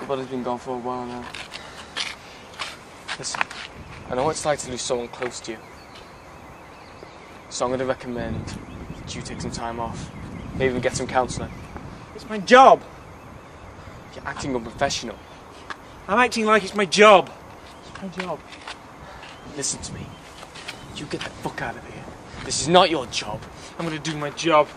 My body's been gone for a while now. Listen, I know what it's like to lose someone close to you. So I'm going to recommend that you take some time off. Maybe even get some counselling. It's my job. You're acting unprofessional. I'm acting like it's my job. It's my job. Listen to me. You get the fuck out of here. This is not your job. I'm gonna do my job.